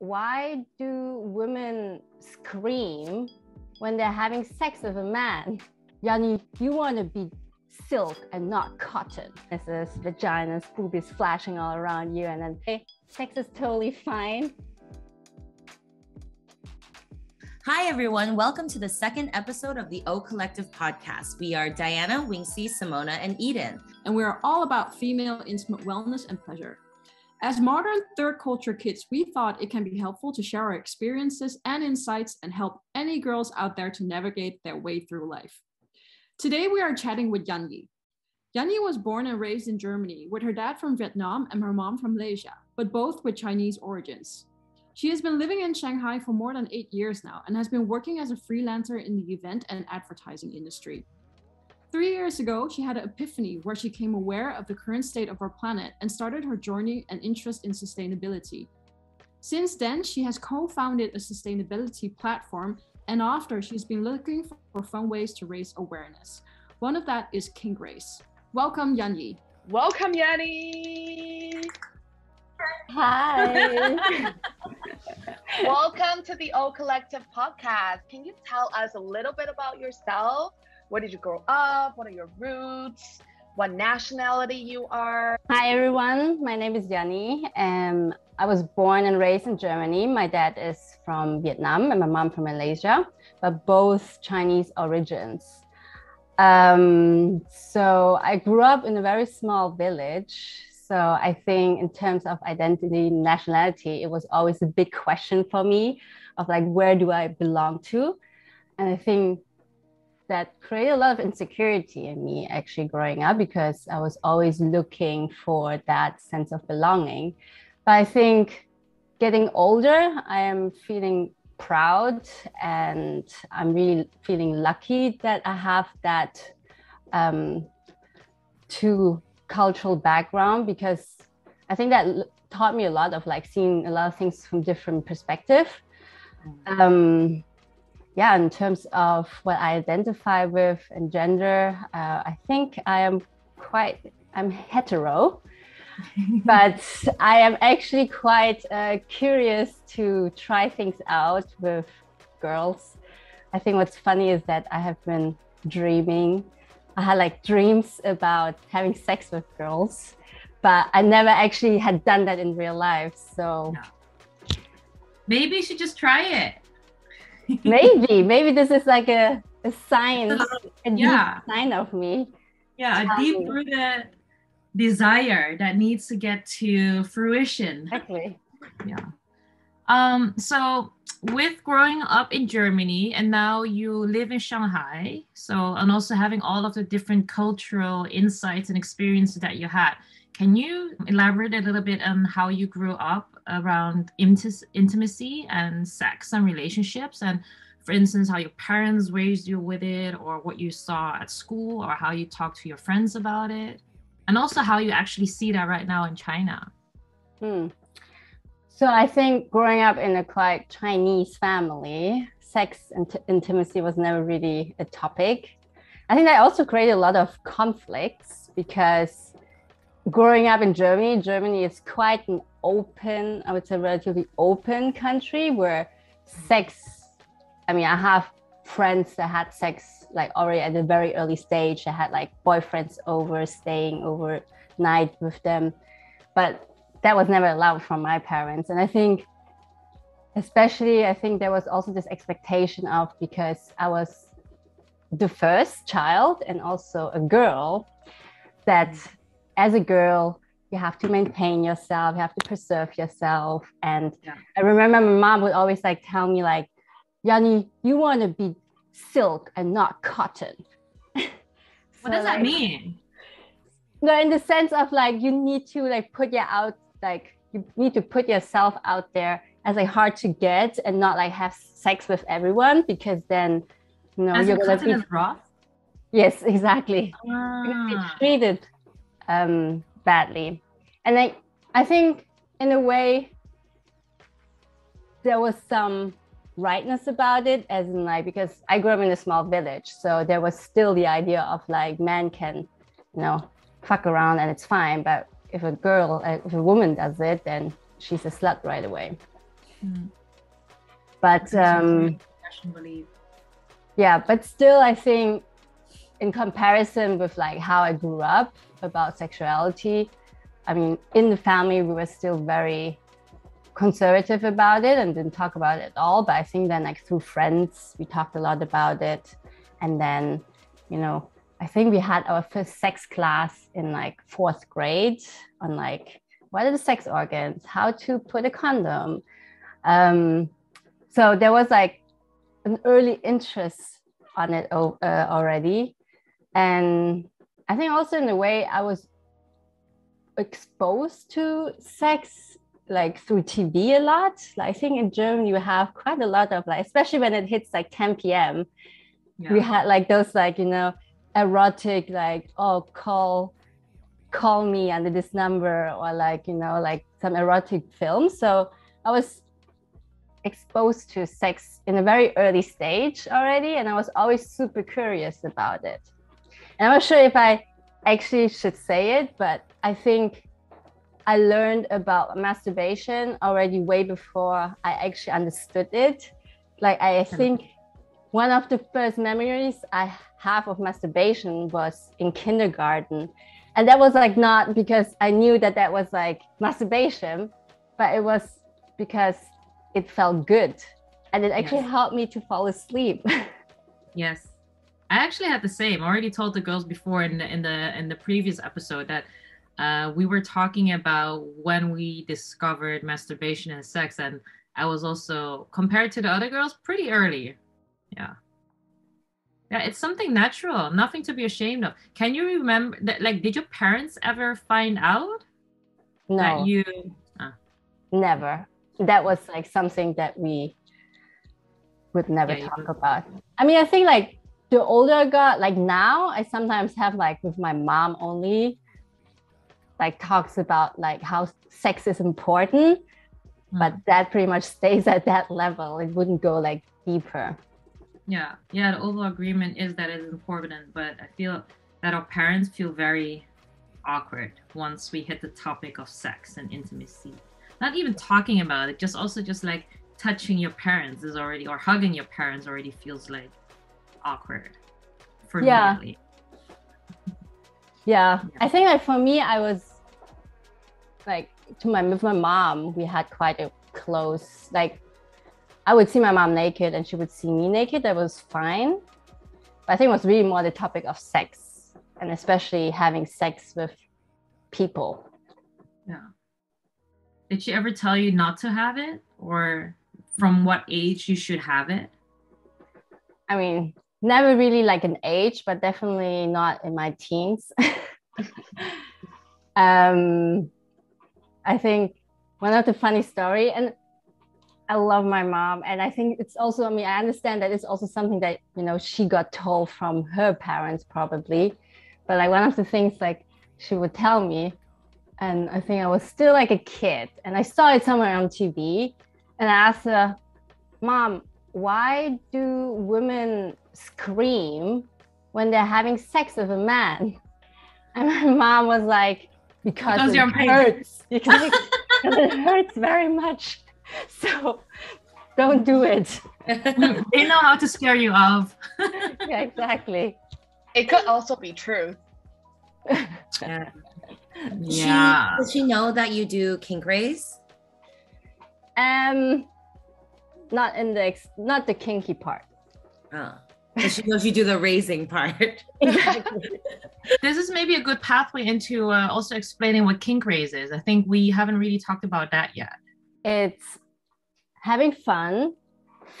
why do women scream when they're having sex with a man? Yani, you want to be silk and not cotton. This is vaginas, boobies flashing all around you, and then hey, sex is totally fine. Hi, everyone. Welcome to the second episode of the O Collective podcast. We are Diana, Winxie, Simona, and Eden. And we are all about female intimate wellness and pleasure. As modern third culture kids, we thought it can be helpful to share our experiences and insights and help any girls out there to navigate their way through life. Today, we are chatting with Yanyie. Yanyie was born and raised in Germany with her dad from Vietnam and her mom from Malaysia, but both with Chinese origins. She has been living in Shanghai for more than eight years now and has been working as a freelancer in the event and advertising industry. Three years ago, she had an epiphany where she became aware of the current state of our planet and started her journey and interest in sustainability. Since then, she has co founded a sustainability platform, and after, she's been looking for fun ways to raise awareness. One of that is Kink Race. Welcome, Yanyie. Welcome, Yanyie. Hi. Welcome to the O Collective podcast. Can you tell us a little bit about yourself? Where did you grow up? What are your roots? What nationality you are? Hi, everyone. My name is Yanyie. and I was born and raised in Germany. My dad is from Vietnam and my mom from Malaysia, but both Chinese origins. Um, so I grew up in a very small village so I think in terms of identity, nationality, it was always a big question for me of like, where do I belong to? And I think that created a lot of insecurity in me actually growing up because I was always looking for that sense of belonging. But I think getting older, I am feeling proud and I'm really feeling lucky that I have that um, two cultural background because I think that taught me a lot of like seeing a lot of things from different perspective. Mm. Um, yeah, in terms of what I identify with and gender, uh, I think I am quite I'm hetero, but I am actually quite uh, curious to try things out with girls. I think what's funny is that I have been dreaming I had like dreams about having sex with girls, but I never actually had done that in real life. So maybe you should just try it. Maybe, maybe this is like a, a sign, a yeah. sign of me. Yeah, a deep rooted desire that needs to get to fruition. Exactly. Yeah. Um, so with growing up in Germany and now you live in Shanghai, so and also having all of the different cultural insights and experiences that you had, can you elaborate a little bit on how you grew up around int- intimacy and sex and relationships and for instance how your parents raised you with it or what you saw at school or how you talked to your friends about it and also how you actually see that right now in China? Hmm. So I think growing up in a quite Chinese family, sex and t- intimacy was never really a topic. I think that also created a lot of conflicts because growing up in Germany, Germany is quite an open, I would say, relatively open country where sex, I mean, I have friends that had sex like already at a very early stage. I had like boyfriends over, staying overnight with them. But that was never allowed from my parents and i think especially i think there was also this expectation of because i was the first child and also a girl that as a girl you have to maintain yourself you have to preserve yourself and yeah. i remember my mom would always like tell me like yanyie you want to be silk and not cotton so what does like, that mean no in the sense of like you need to like put your out like you need to put yourself out there as like hard to get and not like have sex with everyone because then you know as you're gonna be raw. Yes, exactly. You're gonna be ah. treated um, badly, and I I think in a way there was some rightness about it as in like because I grew up in a small village so there was still the idea of like men can you know fuck around and it's fine but if a girl, uh, if a woman does it, then she's a slut right away. Mm. But um, yeah, but still, I think in comparison with like how I grew up about sexuality, I mean, in the family, we were still very conservative about it and didn't talk about it at all. But I think then, like through friends, we talked a lot about it. And then, you know, I think we had our first sex class in like fourth grade on like what are the sex organs, how to put a condom. Um, so there was like an early interest on it uh, already. And I think also in a way I was exposed to sex like through TV a lot. Like I think in Germany you have quite a lot of like, especially when it hits like 10 p.m. Yeah. We had like those like you know erotic like oh call call me under this number or like you know like some erotic films. So I was exposed to sex in a very early stage already, and I was always super curious about it. I'm not sure if I actually should say it, but I think I learned about masturbation already way before I actually understood it. Like I hmm. think one of the first memories I have of masturbation was in kindergarten. And that was like not because I knew that that was like masturbation, but it was because it felt good. And it actually Yes. helped me to fall asleep. Yes. I actually had the same. I already told the girls before in the in the in the previous episode that uh, we were talking about when we discovered masturbation and sex, and I was also compared to the other girls pretty early. Yeah. Yeah, it's something natural, nothing to be ashamed of. Can you remember that? Like, did your parents ever find out no, that you? never. That was like something that we would never Yeah, talk about. I mean, I think like the older I got, like now, I sometimes have like with my mom only, like talks about like how sex is important, hmm. but that pretty much stays at that level. It wouldn't go like deeper. Yeah, yeah. The overall agreement is that it's important, but I feel that our parents feel very awkward once we hit the topic of sex and intimacy. Not even talking about it, just also just like touching your parents is already or hugging your parents already feels like awkward for Yeah. me. at least. Yeah, Yeah. I think like for me, I was like to my with my mom, we had quite a close like. I would see my mom naked, and she would see me naked. That was fine, but I think it was really more the topic of sex, and especially having sex with people. Yeah. Did she ever tell you not to have it, or from what age you should have it? I mean, never really like an age, but definitely not in my teens. um, I think one of the funny story, and I love my mom, and I think it's also. I mean, I understand that it's also something that you know she got told from her parents probably, but like one of the things like she would tell me, and I think I was still like a kid, and I saw it somewhere on TV, and I asked her, "Mom, why do women scream when they're having sex with a man? And my mom was like, because, Because it you're hurts. Because it, because it hurts very much. So don't do it. they know how to scare you off. Yeah, exactly. It could also be true. yeah. She, does she know that you do kink raise? Um not in the ex- not the kinky part. Oh. Does she knows you do the raising part? Exactly. this is maybe a good pathway into uh, also explaining what kink raise is. I think we haven't really talked about that yet. it's having fun,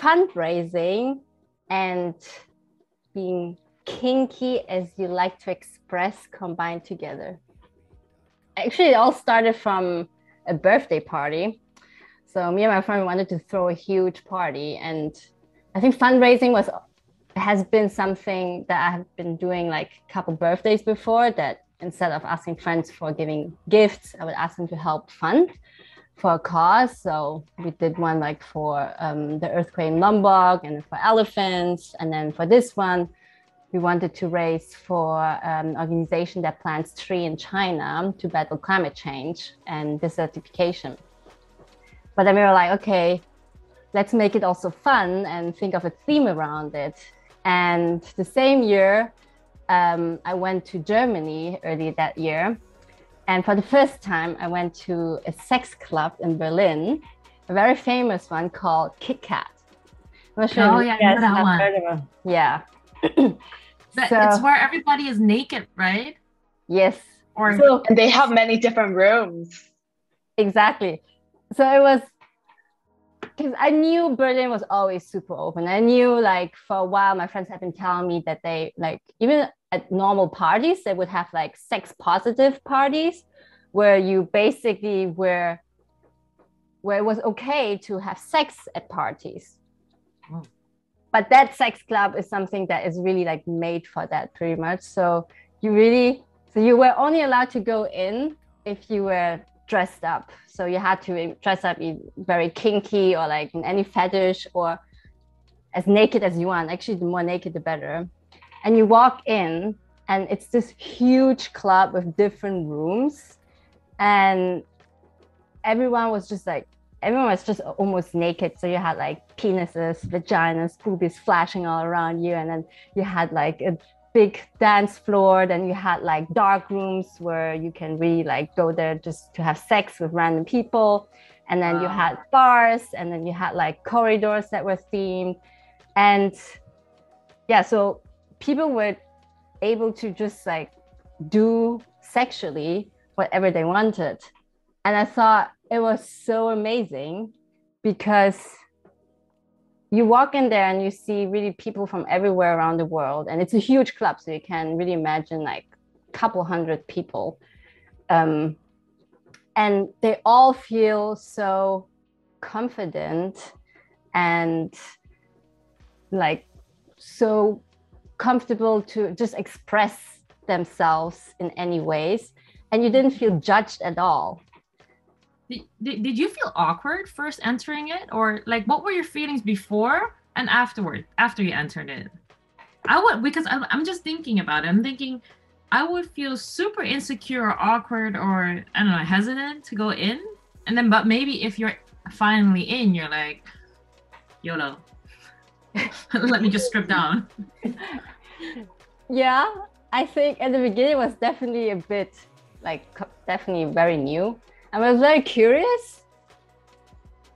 fundraising, and being kinky as you like to express combined together. Actually, it all started from a birthday party. So me and my friend wanted to throw a huge party, and I think fundraising was has been something that I have been doing like a couple birthdays before. That instead of asking friends for giving gifts, I would ask them to help fund for a cause. So we did one like for um, the earthquake in Lombok and for elephants. And then for this one, we wanted to raise for um, an organization that plants tree in China to battle climate change and desertification. But then we were like, okay, let's make it also fun and think of a theme around it. And the same year, um, I went to Germany early that year. And for the first time, I went to a sex club in Berlin, a very famous one called Kit Kat. Sure oh, yeah, I know that one. Yeah. But so, it's where everybody is naked, right? Yes. Or so, and they have many different rooms. Exactly. So it was because I knew Berlin was always super open. I knew like for a while my friends have been telling me that they like even at normal parties they would have like sex positive parties where you basically were where it was okay to have sex at parties. Oh but that sex club is something that is really like made for that pretty much so you really so you were only allowed to go in if you were dressed up so you had to dress up in very kinky or like in any fetish or as naked as you want actually the more naked the better and you walk in and it's this huge club with different rooms and everyone was just like everyone was just almost naked. So you had like penises, vaginas, boobies flashing all around you. And then you had like a big dance floor. Then you had like dark rooms where you can really like go there just to have sex with random people. And then wow. you had bars and then you had like corridors that were themed. And yeah, so people were able to just like do sexually whatever they wanted. And I thought it was so amazing because you walk in there and you see really people from everywhere around the world and it's a huge club so you can really imagine like a couple hundred people. Um, and they all feel so confident and like so comfortable to just express themselves in any ways. And you didn't feel judged at all did, did, you feel awkward first entering it? Or like what were your feelings before and afterward after you entered it? I would because I'm, I'm just thinking about it. I'm thinking i would feel super insecure or awkward or i don't know hesitant to go in. And then but maybe if you're finally in you're like yolo. Let me just strip down. Yeah i think at the beginning was definitely a bit like definitely very new I was very curious,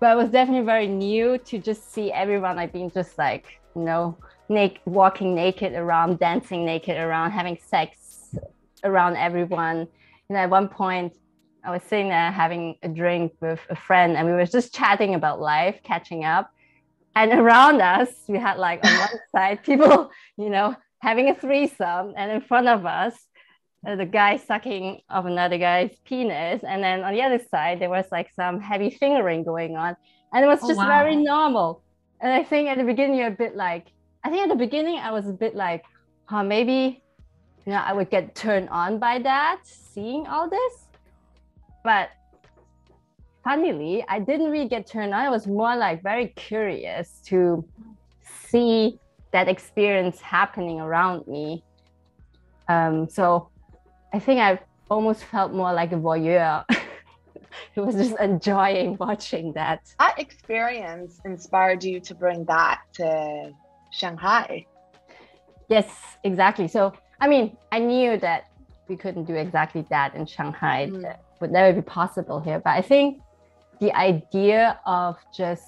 but I was definitely very new to just see everyone like being just like, you know, naked, walking naked around, dancing naked around, having sex around everyone. And at one point, I was sitting there having a drink with a friend, and we were just chatting about life, catching up. And around us, we had like on one side people, you know, having a threesome, and in front of us, the guy sucking of another guy's penis, and then on the other side there was like some heavy fingering going on, and it was oh, just oh, wow. very normal. And I think at the beginning you're a bit like, I think at the beginning I was a bit like, huh, maybe, you know, I would get turned on by that, seeing all this, but funnily, I didn't really get turned on. I was more like very curious to see that experience happening around me. Um, so I think I almost felt more like a voyeur it was just enjoying watching that. That experience inspired you to bring that to Shanghai. Yes, exactly. So, I mean, I knew that we couldn't do exactly that in Shanghai. Mm. That would never be possible here. But I think the idea of just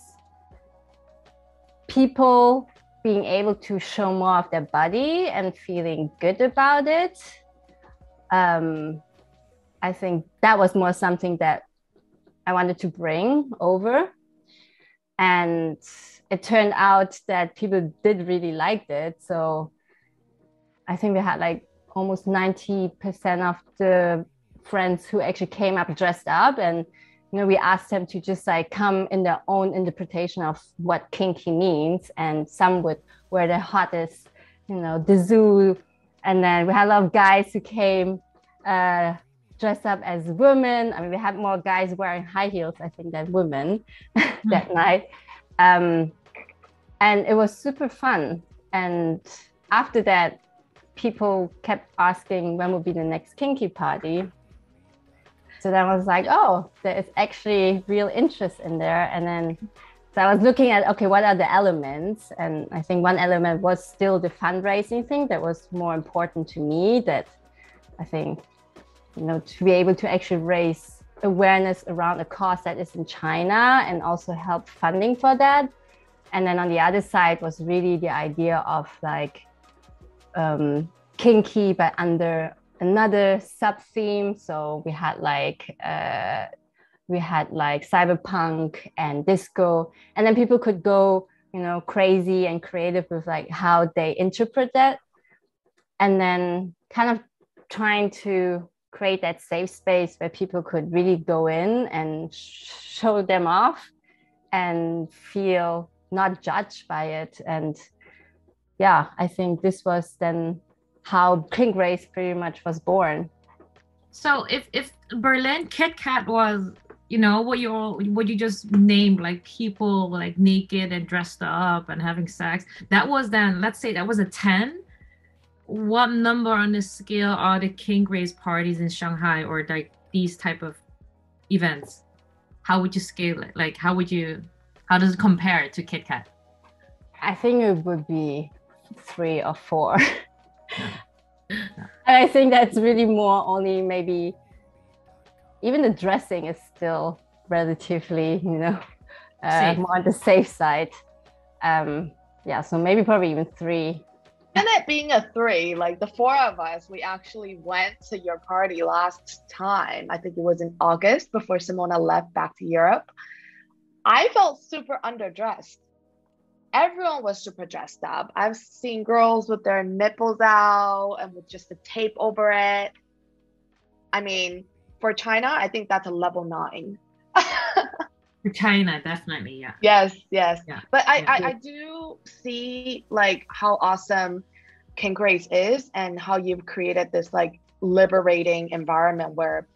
people being able to show more of their body and feeling good about it um, I think that was more something that I wanted to bring over. And it turned out that people did really like it. So I think we had like almost 90% of the friends who actually came up dressed up and you know we asked them to just like come in their own interpretation of what kinky means and some would wear the hottest you know the zoo and then we had a lot of guys who came uh, dressed up as women. I mean, we had more guys wearing high heels, I think, than women that mm-hmm. night. Um, and it was super fun. And after that, people kept asking when would be the next kinky party. So then I was like, oh, there is actually real interest in there. And then so I was looking at okay, what are the elements? And I think one element was still the fundraising thing that was more important to me. That I think, you know, to be able to actually raise awareness around a cause that is in China and also help funding for that. And then on the other side was really the idea of like um, kinky, but under another sub theme. So we had like uh, we had like cyberpunk and disco and then people could go you know crazy and creative with like how they interpret that and then kind of trying to create that safe space where people could really go in and show them off and feel not judged by it. And yeah i think this was then how kink race pretty much was born. So if if berlin kit kat was you know what you what you just named like people like naked and dressed up and having sex. That was then let's say that was a 10 what number on the scale are the kink race parties in shanghai or like these type of events? How would you scale it? Like how would you how does it compare to kit kat? I think it would be three or four. And i think that's really more only maybe even the dressing is still relatively, you know, uh, more on the safe side. Um, yeah, so maybe probably even three. And it being a three, like the four of us, we actually went to your party last time. I think it was in August before Simona left back to Europe. I felt super underdressed. Everyone was super dressed up. I've seen girls with their nipples out and with just the tape over it. I mean, for China, I think that's a level nine. for China, definitely, yeah. Yes, yes. Yeah. But I, I, I do see like how awesome Kink Race is and how you've created this like liberating environment where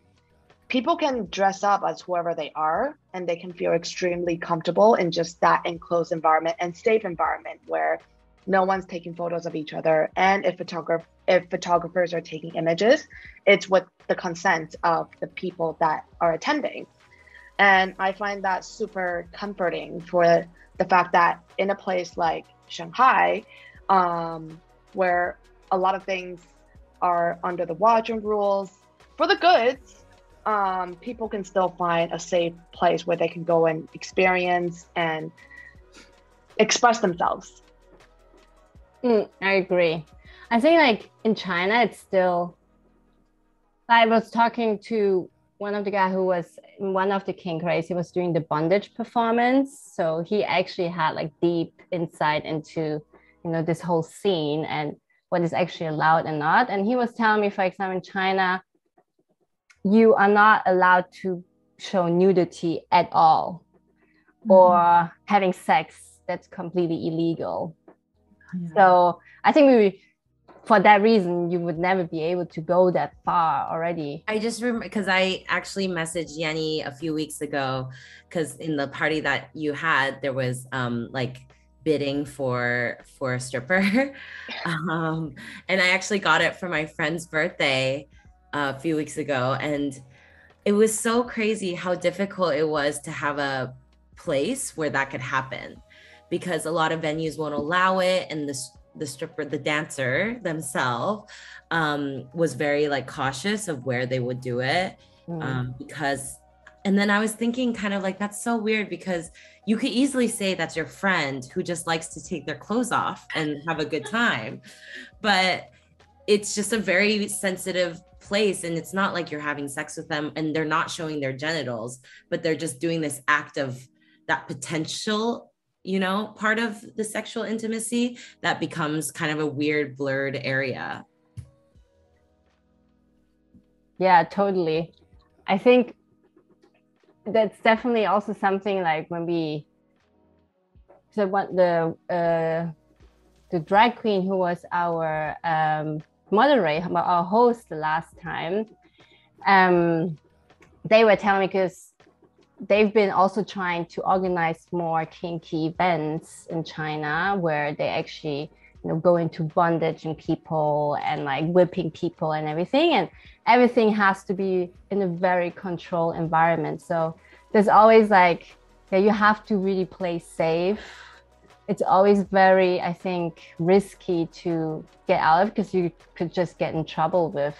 people can dress up as whoever they are and they can feel extremely comfortable in just that enclosed environment and safe environment where no one's taking photos of each other. And if photograph if photographers are taking images it's with the consent of the people that are attending. And i find that super comforting for the fact that in a place like shanghai um, where a lot of things are under the Huazhong rules for the goods um, people can still find a safe place where they can go and experience and express themselves Mm, I agree. I think like in China, it's still. I was talking to one of the guy who was in one of the kink race. He was doing the bondage performance, so he actually had like deep insight into you know this whole scene and what is actually allowed and not. And he was telling me, for example, in China, you are not allowed to show nudity at all, mm-hmm. or having sex. That's completely illegal yeah. So I think we, for that reason, you would never be able to go that far already. I just remember because I actually messaged Yanyie a few weeks ago because in the party that you had, there was um like bidding for for a stripper um and i actually got it for my friend's birthday uh, a few weeks ago and it was so crazy how difficult it was to have a place where that could happen because a lot of venues won't allow it and the the stripper the dancer themselves um, was very like cautious of where they would do it mm. um, because and then i was thinking kind of like that's so weird because you could easily say that's your friend who just likes to take their clothes off and have a good time but it's just a very sensitive place and it's not like you're having sex with them and they're not showing their genitals but they're just doing this act of that potential you know, part of the sexual intimacy that becomes kind of a weird, blurred area. Yeah, totally. I think that's definitely also something like when we so what the uh, the drag queen who was our um, moderator, our host last time, um, they were telling me because they've been also trying to organize more kinky events in China where they actually you know go into bondage and people and like whipping people and everything and everything has to be in a very controlled environment so there's always like yeah, you have to really play safe. It's always very, I think, risky to get out of because you could just get in trouble with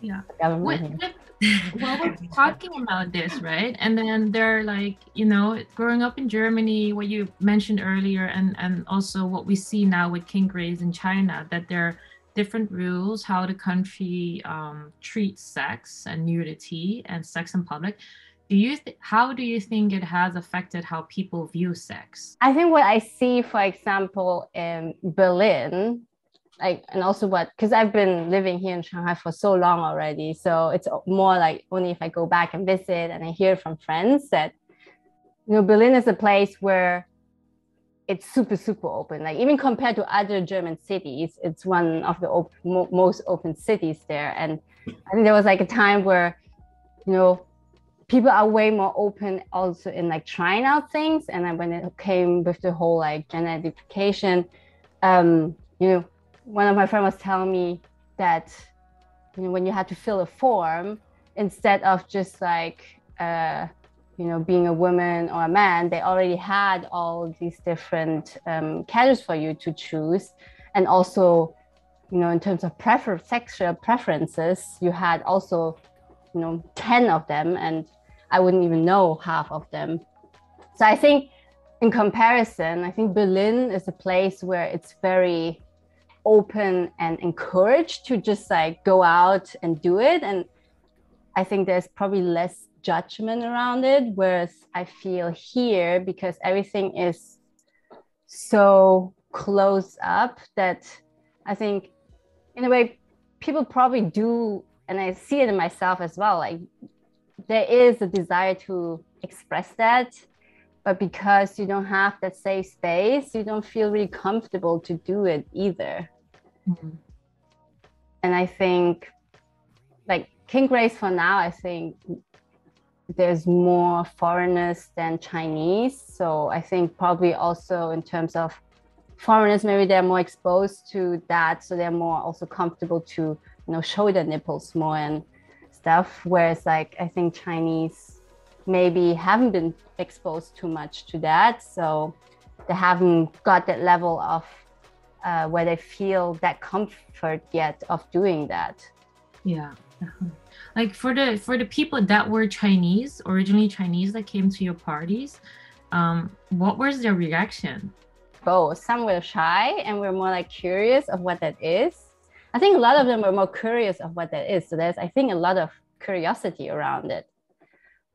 Yeah. the government. Well, we're talking about this, right? And then they're like, you know, growing up in Germany, what you mentioned earlier, and and also what we see now with kink rays in China, that there are different rules how the country um, treats sex and nudity and sex in public. Do you th- how do you think it has affected how people view sex? I think what I see, for example, in Berlin, like, and also what, because I've been living here in Shanghai for so long already. So it's more like only if I go back and visit and I hear from friends that, you know, Berlin is a place where it's super, super open. Like, even compared to other German cities, it's one of the op- mo- most open cities there. And I think there was like a time where, you know, people are way more open also in like trying out things and then when it came with the whole like gender identification um you know one of my friends was telling me that you know when you had to fill a form instead of just like uh you know being a woman or a man they already had all these different um, categories for you to choose. And also you know in terms of prefer sexual preferences you had also you know 10 of them and i wouldn't even know half of them. So i think in comparison i think berlin is a place where it's very open and encouraged to just like go out and do it. And i think there's probably less judgment around it whereas i feel here because everything is so close up that i think in a way people probably do and i see it in myself as well like there is a desire to express that but because you don't have that safe space you don't feel really comfortable to do it either. Mm-hmm. And i think like kink race for now i think there's more foreigners than chinese. So i think probably also in terms of foreigners maybe they're more exposed to that. So they're more also comfortable to you know show their nipples more and stuff. Whereas like i think chinese maybe haven't been exposed too much to that. So they haven't got that level of uh, where they feel that comfort yet of doing that. Yeah. Like for the for the people that were Chinese, originally Chinese that came to your parties, um, what was their reaction? both some were shy and were more like curious of what that is. I think a lot of them were more curious of what that is. So there's i think a lot of curiosity around it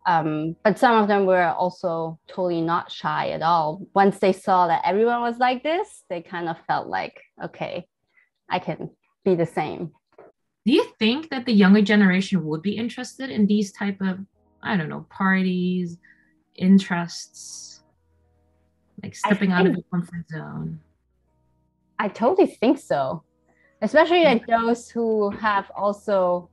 um, but some of them were also totally not shy at all once they saw that everyone was like this they kind of felt like okay i can be the same Do you think that the younger generation would be interested in these type of I don't know parties, interests, like stepping out of think- the comfort zone? I totally think so. Especially like those who have also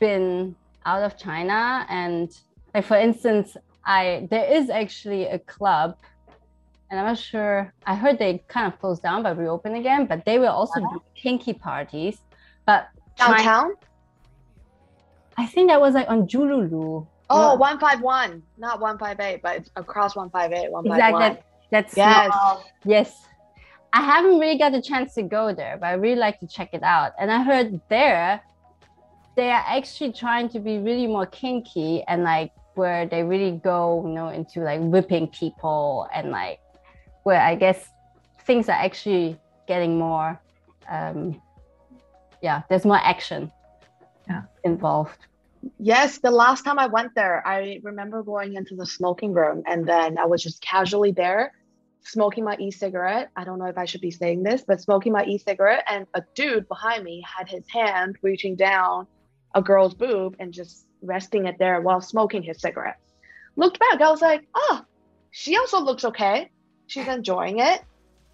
been out of China and like for instance, I there is actually a club and I'm not sure I heard they kind of closed down but reopened again, but they will also do kinky parties. But Downtown? I think that was like on Julu Lu. Oh, No, 151, not 158, but it's across 158, 151. exactly. That's Yes. small. Yes. I haven't really got the chance to go there, but I really like to check it out. And I heard there they are actually trying to be really more kinky and like where they really go, you know, into like whipping people and like where I guess things are actually getting more um yeah, there's more action Yeah. involved. Yes, the last time I went there, I remember going into the smoking room and then I was just casually there smoking my e-cigarette. I don't know if I should be saying this, but smoking my e-cigarette and a dude behind me had his hand reaching down a girl's boob and just resting it there while smoking his cigarette. Looked back, I was like, oh, she also looks okay. She's enjoying it.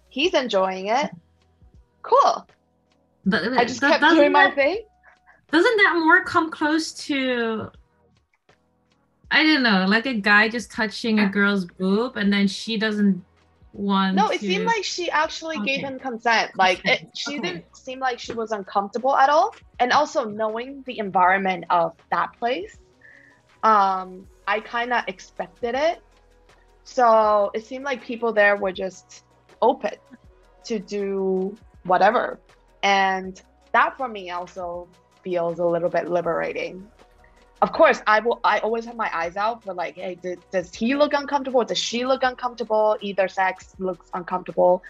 He's enjoying it. Cool. Th- uh, I just kept doing my that- thing. doesn't that more come close to I don't know, like a guy just touching a girl's boob and then she doesn't want No, it seemed like she actually gave him consent. Like it, she okay. didn't seem like she was uncomfortable at all. And also knowing the environment of that place, um, I kind of expected it. So it seemed like people there were just open to do whatever. And that for me also feels a little bit liberating. Of course, I will. I always have my eyes out for like, hey, did, does he look uncomfortable? Does she look uncomfortable? Either sex looks uncomfortable.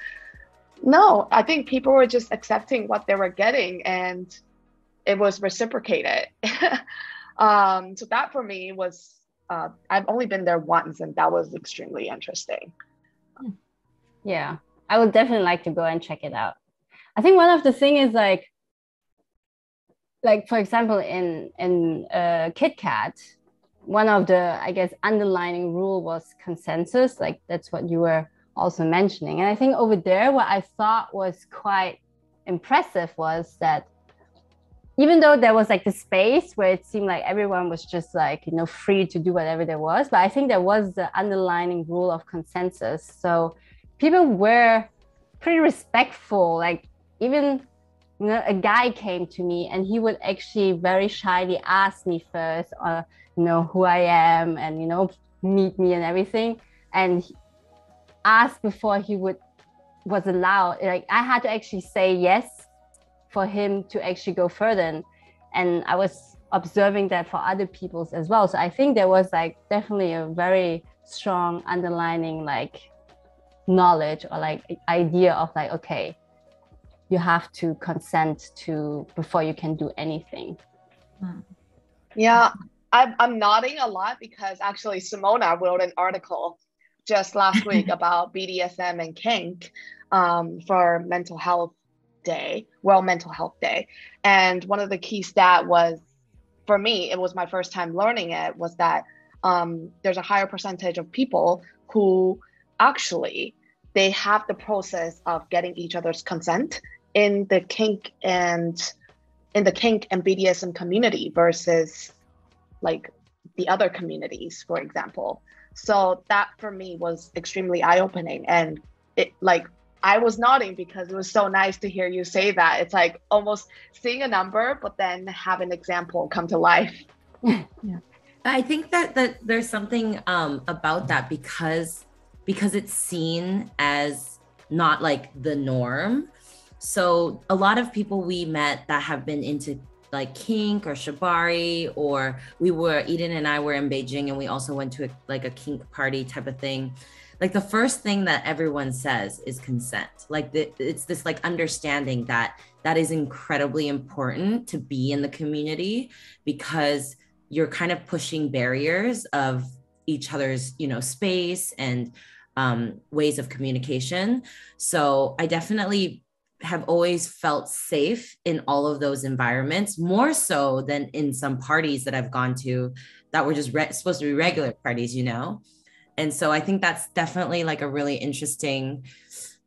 No, I think people were just accepting what they were getting, and it was reciprocated. um, so that for me was. Uh, I've only been there once, and that was extremely interesting. Yeah, I would definitely like to go and check it out. I think one of the thing is like like for example in in uh, KitKat, one of the I guess underlining rule was consensus. Like that's what you were also mentioning. And I think over there, what I thought was quite impressive was that even though there was like the space where it seemed like everyone was just like you know free to do whatever there was, but I think there was the underlining rule of consensus. So people were pretty respectful. Like even you know, a guy came to me and he would actually very shyly ask me first, uh, you know, who I am and, you know, meet me and everything. And ask before he would was allowed. Like I had to actually say yes for him to actually go further. And, and I was observing that for other people's as well. So I think there was like definitely a very strong underlining like knowledge or like idea of like, okay, you have to consent to before you can do anything. Hmm. Yeah, I'm, I'm nodding a lot because actually Simona wrote an article just last week about BDSM and kink um, for Mental Health Day, World Mental Health Day. And one of the key stat was, for me, it was my first time learning it, was that um, there's a higher percentage of people who actually they have the process of getting each other's consent in the kink and in the kink and BDSM community versus like the other communities, for example. So that for me was extremely eye opening. And it like I was nodding because it was so nice to hear you say that. It's like almost seeing a number, but then have an example come to life. yeah. I think that that there's something um, about that because because it's seen as not like the norm so a lot of people we met that have been into like kink or shibari or we were eden and i were in beijing and we also went to a, like a kink party type of thing. Like the first thing that everyone says is consent. Like the, it's this like understanding that that is incredibly important to be in the community because you're kind of pushing barriers of each other's you know space and um, ways of communication. So i definitely have always felt safe in all of those environments, more so than in some parties that I've gone to that were just re- supposed to be regular parties, you know? And so I think that's definitely like a really interesting,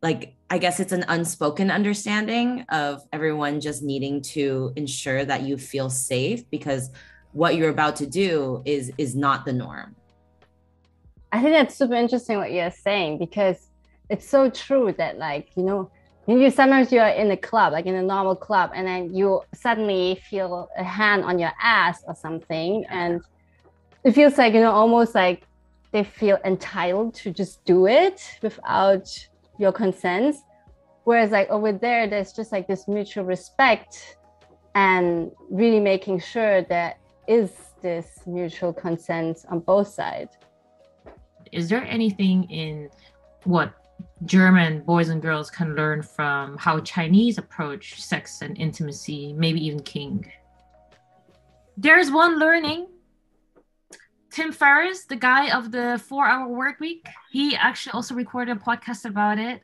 like, I guess it's an unspoken understanding of everyone just needing to ensure that you feel safe because what you're about to do is is not the norm. I think that's super interesting what you're saying because it's so true that like, you know, you sometimes you're in a club like in a normal club and then you suddenly feel a hand on your ass or something and it feels like you know almost like they feel entitled to just do it without your consent. Whereas like over there there's just like this mutual respect and really making sure that is this mutual consent on both sides. Is there anything in what German boys and girls can learn from how Chinese approach sex and intimacy, maybe even king. There's one learning. Tim Ferriss, the guy of the four hour work week, he actually also recorded a podcast about it.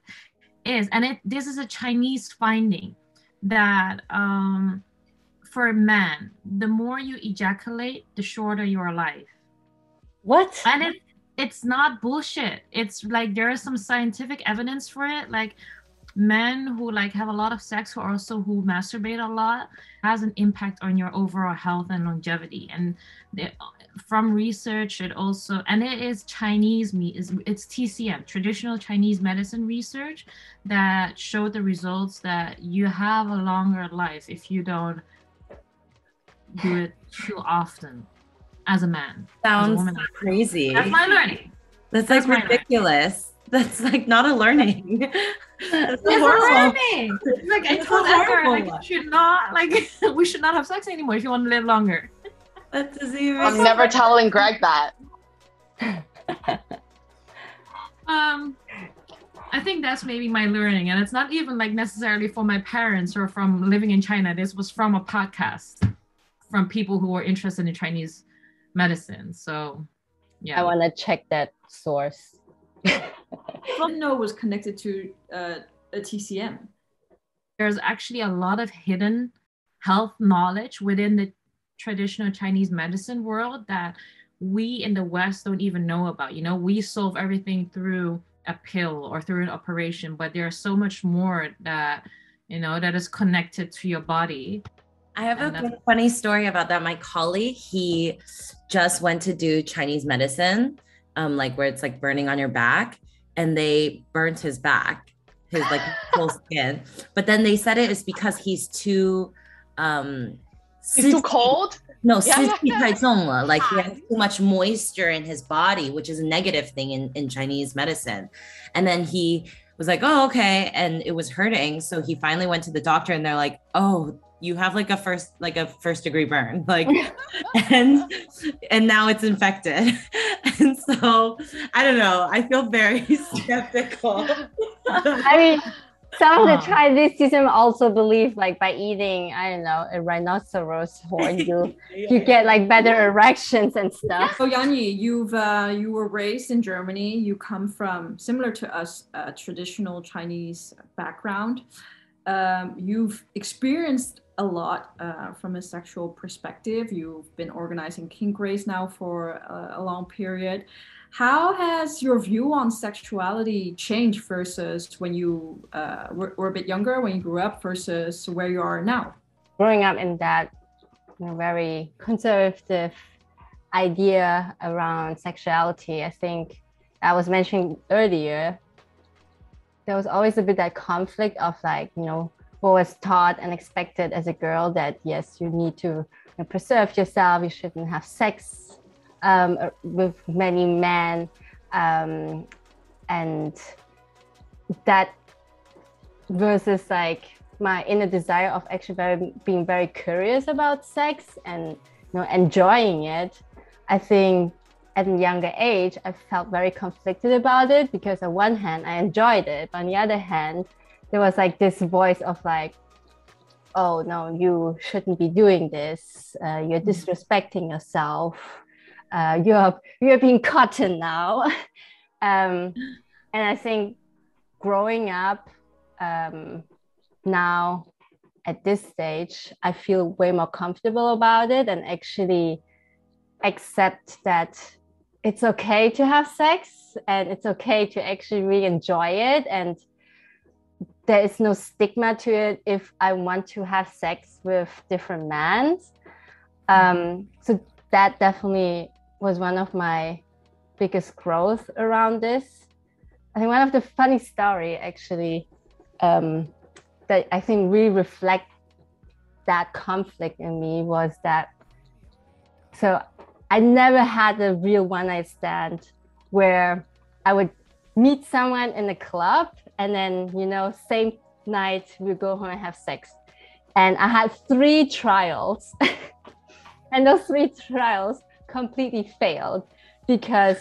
Is and it this is a Chinese finding that um, for a man, the more you ejaculate, the shorter your life. What? And it it's not bullshit. It's like there is some scientific evidence for it. Like men who like have a lot of sex who also who masturbate a lot has an impact on your overall health and longevity. And they, from research, it also and it is Chinese me is it's TCM traditional Chinese medicine research that showed the results that you have a longer life if you don't do it too often. As a man. Sounds woman. crazy. That's my learning. That's That's like my ridiculous. That's like not a learning. That's It's a horrible. learning. Like I told Edgar, like you should not like we should not have sex anymore if you want to live longer. That doesn't even I'm never telling Greg that. Um, I think that's maybe my learning, and it's not even like necessarily from my parents or from living in China. This was from a podcast from people who were interested in Chinese medicine. So, yeah, I want to check that source. I didn't know was connected to uh, a TCM. there's actually a lot of hidden health knowledge within the traditional Chinese medicine world that we in the West don't even know about. You know, we solve everything through a pill or through an operation, but there's so much more that you know that is connected to your body. I have a funny story about that. My colleague, he just went to do Chinese medicine, um, like where it's like burning on your back, and they burnt his back, his like whole skin. But then they said it is because he's too, um, he's too cold. No, yeah, yeah. like he has too much moisture in his body, which is a negative thing in, in Chinese medicine. And then he was like, oh, okay. And it was hurting. So he finally went to the doctor and they're like, oh, you have like a first like a first degree burn. Like and and now it's infected. And so I don't know. I feel very skeptical. I mean, some of the Chinese system also believe like by eating, I don't know, a rhinoceros horn, you you get like better erections and stuff. So Yanyie, you've uh, you were raised in Germany. You come from similar to us, a traditional Chinese background. Um, you've experienced a lot uh, from a sexual perspective. You've been organizing kink race now for a, a long period. How has your view on sexuality changed versus when you uh, were, were a bit younger, when you grew up, versus where you are now? Growing up in that you know, very conservative idea around sexuality, I think I was mentioning earlier, there was always a bit that conflict of like, you know, what was taught and expected as a girl that yes, you need to you know, preserve yourself, you shouldn't have sex um, uh, with many men, um, and that versus like my inner desire of actually very, being very curious about sex and you know enjoying it. I think at a younger age, I felt very conflicted about it because on one hand, I enjoyed it. But on the other hand, there was like this voice of like, oh no, you shouldn't be doing this. Uh, you're disrespecting yourself. Uh, you're you're being cotton now. um, and I think growing up um, now at this stage, I feel way more comfortable about it and actually accept that it's okay to have sex and it's okay to actually really enjoy it and there is no stigma to it if I want to have sex with different men. Um, so that definitely was one of my biggest growth around this. I think one of the funny story actually um, that I think really reflect that conflict in me was that so I never had a real one night stand where I would meet someone in a club and then you know same night we go home and have sex. And I had three trials. And those three trials completely failed because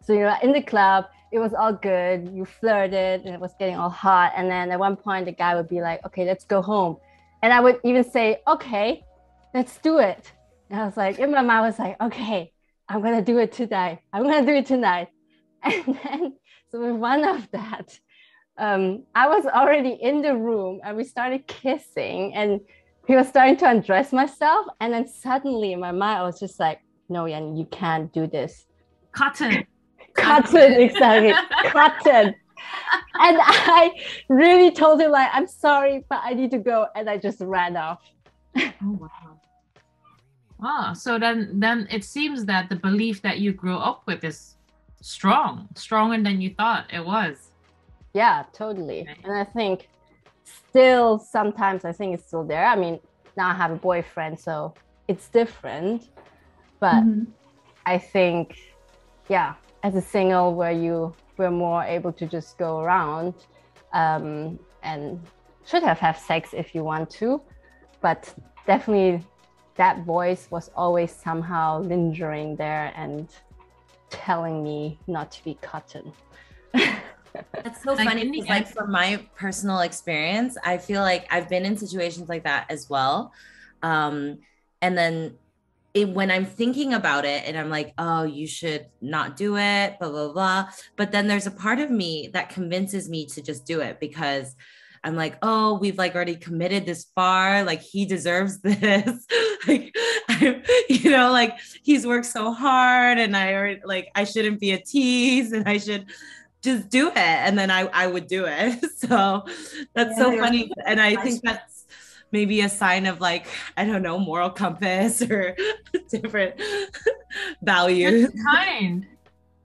so you're in the club it was all good. You flirted and it was getting all hot. And then at one point the guy would be like okay let's go home. And I would even say okay let's do it and I was like in my mind was like okay I'm gonna do it tonight. I'm gonna do it tonight. And then so with one of that um, I was already in the room and we started kissing and he was starting to undress myself. And then suddenly in my mind I was just like no Yan you can't do this. Cotton. cotton exactly. Cotton. And I really told him like I'm sorry but I need to go. And I just ran off. Oh wow. Ah, so then then it seems that the belief that you grew up with is strong, stronger than you thought it was. yeah totally Right. and I think still sometimes I think it's still there I mean now I have a boyfriend so it's different But Mhm. I think, yeah, as a single, where you were more able to just go around um, and should have have sex if you want to, but definitely that voice was always somehow lingering there and telling me not to be cotton. That's so funny. in the 'cause, like end- from my personal experience, I feel like I've been in situations like that as well. Um, and then it, when I'm thinking about it and I'm like, oh, you should not do it, blah, blah, blah. But then there's a part of me that convinces me to just do it because I'm like, oh, we've like already committed this far. Like he deserves this. like, I, you know, like he's worked so hard and I already like I shouldn't be a tease and I should just do it. And then I, I would do it. So that's so Yeah. funny. And I think that's maybe a sign of like, I don't know, moral compass or different values. You're too kind.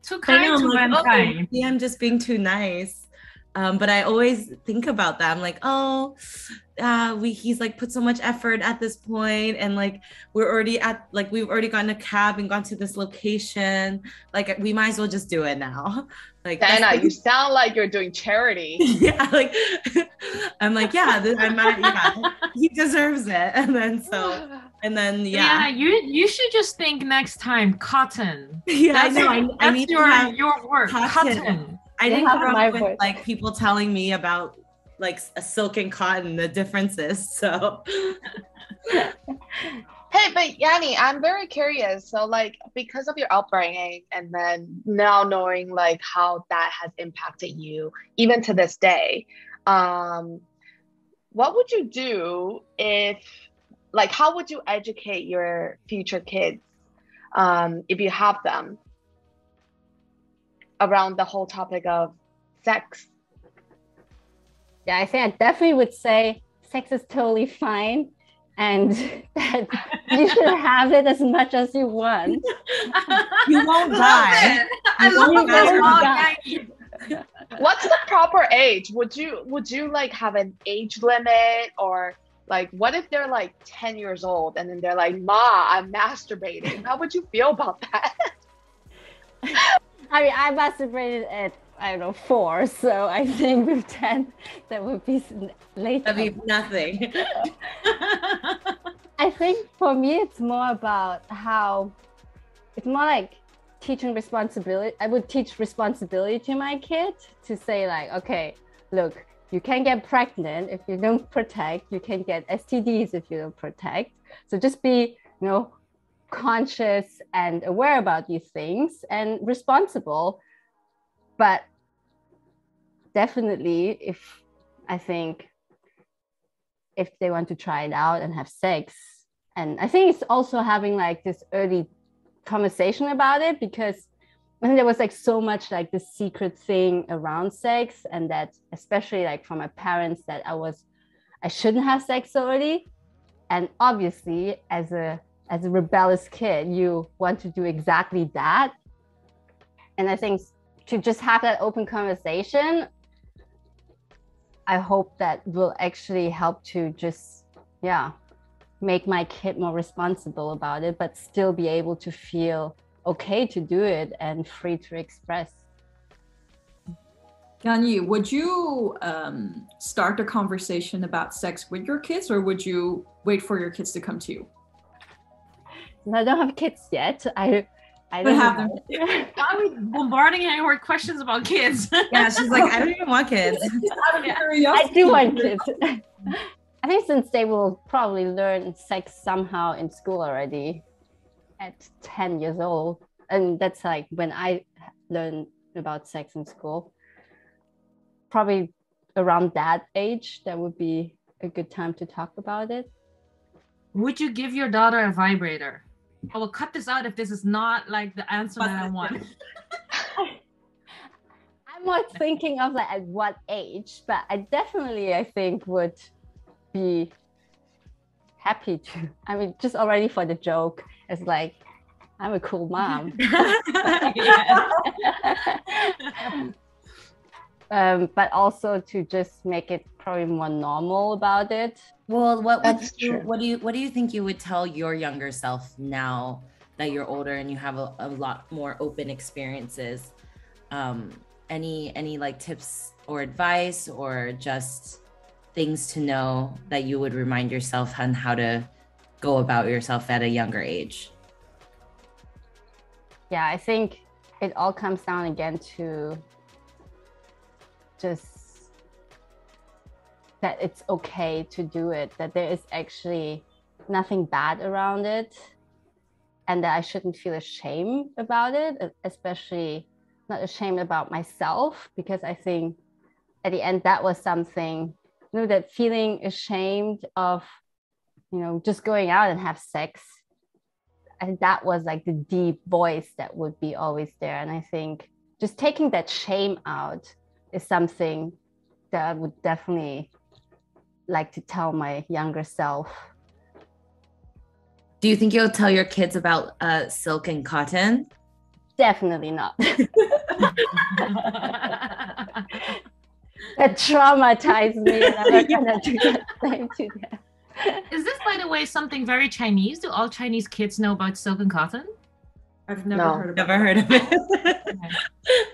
Too kind know, to I'm oh, mankind. maybe I'm just being too nice. Um, but I always think about that. I'm like, oh, uh, we he's like put so much effort at this point, and like we're already at like we've already gotten a cab and gone to this location. Like we might as well just do it now. Like that's Dana, you sound like you're doing charity. yeah, like I'm like, yeah, th- I might, yeah, he deserves it. And then so, and then Yeah. yeah, you you should just think next time cotton. yeah, I That's, know. I, I that's need your to have your word. cotton. Cotton. I You didn't have grow my up with voice. like people telling me about like a silk and cotton, the differences. So Hey, but Yanyie, I'm very curious. So, like, because of your upbringing, and then now knowing like how that has impacted you, even to this day, um, what would you do if, like, how would you educate your future kids, um, if you have them, around the whole topic of sex? yeah, I think I definitely would say sex is totally fine and that you should have it as much as you want. you won't die. I You love won't die. long Die. Maggie. What's the proper age? Would you would you like have an age limit or like what if they're like 10 years old and then they're like, Ma, I'm masturbating. How would you feel about that? I mean, I masturbated at, I don't know, four. So I think with 10, that would be later. That'd be nothing. I think for me, it's more about how it's more like teaching responsibility. I would teach responsibility to my kid to say, like, okay, look, you can get pregnant if you don't protect, you can get STDs if you don't protect. So just be, you know, conscious and aware about these things and responsible. But definitely, if I think if they want to try it out and have sex. And I think it's also having like this early conversation about it because I think there was like so much like the secret thing around sex, and that especially like from my parents that I was I shouldn't have sex so early. And obviously, as a as a rebellious kid, you want to do exactly that. And I think to just have that open conversation I hope that will actually help to just, yeah, make my kid more responsible about it, but still be able to feel okay to do it and free to express. Yanyie, would you um, start a conversation about sex with your kids or would you wait for your kids to come to you? And I don't have kids yet. I, I don't have have them. Why are we bombarding her with questions about kids? yeah, she's like, I don't even want kids. I do want kids. I think since they will probably learn sex somehow in school already at 10 years old. And that's like when I learned about sex in school. Probably around that age, that would be a good time to talk about it. Would you give your daughter a vibrator? I will cut this out if this is not like the answer that I want. I'm not thinking of like at what age, but I definitely I think would be happy to. I mean, just already for the joke, it's like I'm a cool mom. Um, but also to just make it probably more normal about it. Well, what what That's do you, true. what do you what do you think you would tell your younger self now that you're older and you have a, a lot more open experiences um, any any like tips or advice or just things to know that you would remind yourself on how to go about yourself at a younger age yeah i think it all comes down again to just that it's okay to do it that there is actually nothing bad around it and that i shouldn't feel ashamed about it especially not ashamed about myself because i think at the end that was something you know that feeling ashamed of you know just going out and have sex and that was like the deep voice that would be always there and i think just taking that shame out is something that i would definitely like to tell my younger self. Do you think you'll tell your kids about uh, silk and cotton? Definitely not. That traumatized me and i'm gonna do that. Same to them is this, by the way, something very Chinese? Do all Chinese kids know about silk and cotton? I've never No. heard of never heard of it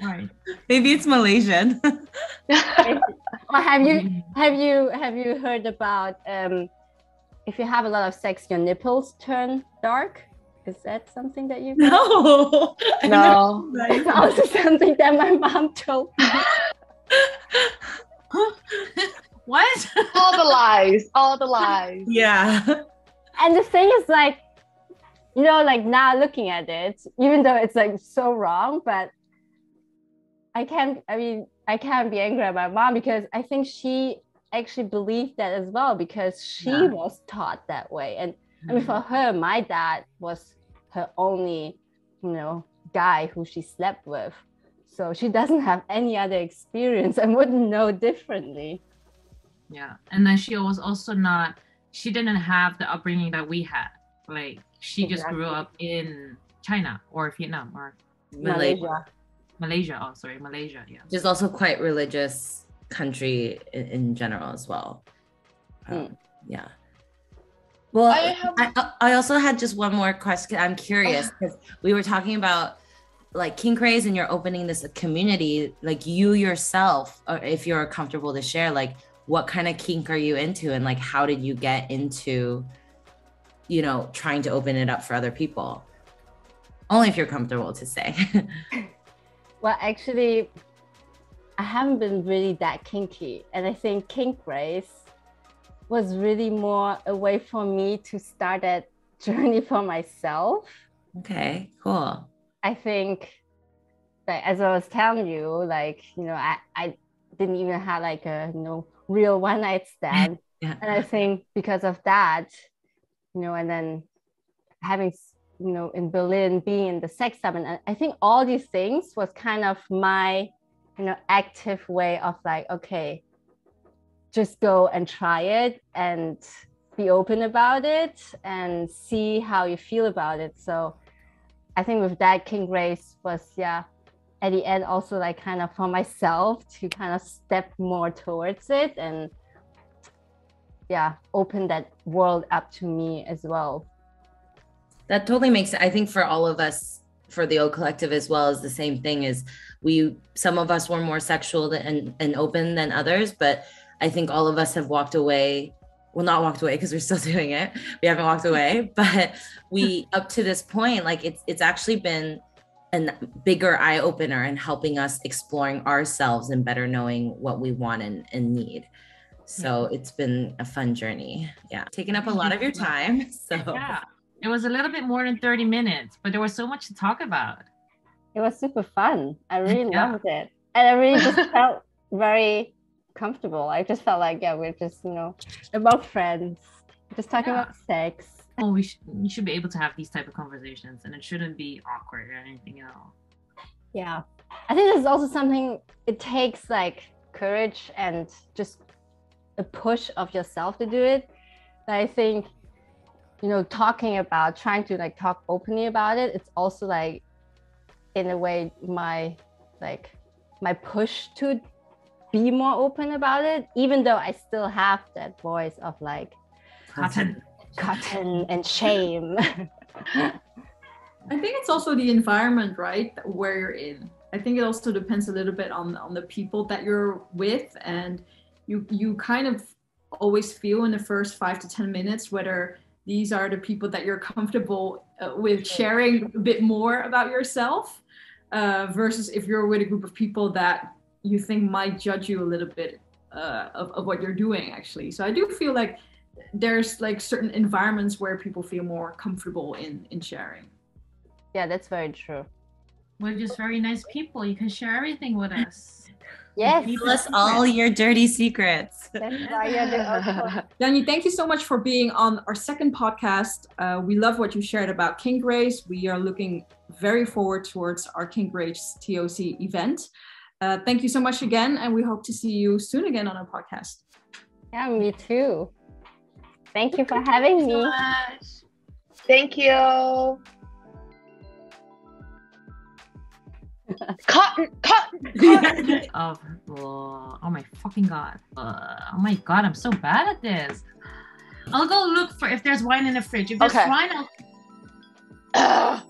Right. maybe it's malaysian or have you have you have you heard about um if you have a lot of sex your nipples turn dark is that something that you no No. It's also something that my mom told me. What? all the lies, all the lies. yeah And the thing is like, you know, like now looking at it, even though it's like so wrong, but I can't I mean, I can't be angry at my mom because I think she actually believed that as well because she Yeah. was taught that way. And I mean for mm-hmm. her, my dad was her only, you know, guy who she slept with. So she doesn't have any other experience and wouldn't know differently. Yeah. And then she was also not, she didn't have the upbringing that we had. Like, she just grew up in China or Vietnam or malaysia Malaysia. Oh, sorry, Malaysia. Yeah. which is also quite religious country in, in general as well. Um, Yeah. Well, I I, have- I, also had just one more question. I'm curious because we were talking about like Kink Race and you're opening this community. Like you yourself, or if you're comfortable to share, like what kind of kink are you into, and like how did you get into, you know, trying to open it up for other people? Only if you're comfortable to say. Well, actually, I haven't been really that kinky. And I think kink race was really more a way for me to start that journey for myself. okay, cool. I think like as I was telling you, like, you know, I, I didn't even have like a, you know, real one night stand. Yeah. And I think because of that, you know, and then having, you know, in Berlin, being in the sex summit, and I think all these things was kind of my, you know, active way of like, okay, just go and try it and be open about it and see how you feel about it. So I think with that, Kink Race was, yeah, at the end also like kind of for myself to kind of step more towards it and yeah, open that world up to me as well. That totally makes sense. I think for all of us, for the old Collective as well, is the same thing. Is we some of us were more sexual and and open than others, but I think all of us have walked away. Well, not walked away because we're still doing it. We haven't walked away, but we up to this point, like it's it's actually been a bigger eye opener and helping us exploring ourselves and better knowing what we want and, and need. So mm-hmm. it's been a fun journey. Yeah, taking up a lot of your time. So Yeah. It was a little bit more than 30 minutes, but there was so much to talk about. It was super fun. I really Yeah. loved it. And I really just felt very comfortable. I just felt like, yeah, we're just, you know, about friends, just talking Yeah. about sex. Oh, we should, you should be able to have these type of conversations and it shouldn't be awkward or anything at all. Yeah. I think there's also something, it takes like courage and just a push of yourself to do it. but I think, you know, talking about trying to like talk openly about it, it's also like, in a way, my like my push to be more open about it, even though I still have that voice of like Cotton. cotton and shame. I think it's also the environment, right, where you're in. I think it also depends a little bit on on the people that you're with, and you you kind of always feel in the first five to ten minutes whether these are the people that you're comfortable uh, with sharing a bit more about yourself uh, versus if you're with a group of people that you think might judge you a little bit uh, of, of what you're doing actually so i do feel like there's like certain environments where people feel more comfortable in in sharing Yeah, that's very true. We're just very nice people. You can share everything with us. Yes. Tell us all your dirty secrets. That's why you're the Oak Danny, thank you so much for being on our second podcast. Uh, we love what you shared about Kink Race. We are looking very forward towards our Kink Race TOC event. Uh, thank you so much again, and we hope to see you soon again on our podcast. Yeah, me too. Thank you for having me. Thank you. Cotton, cotton, cotton. of uh, oh my fucking god uh, oh my god i'm so bad at this i'll go look for if there's wine in the fridge if there's Okay. wine i'll.